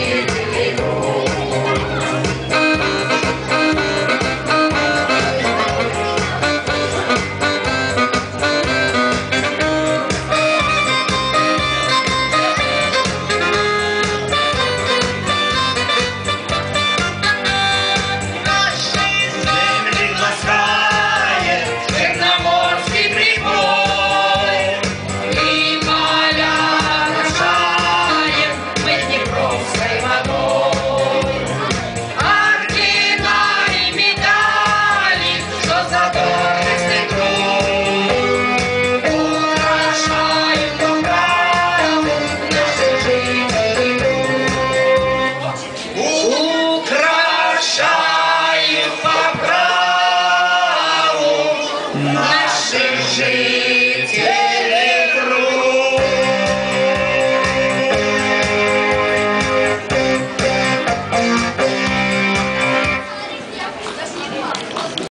Hey. Lord. Say my Lord.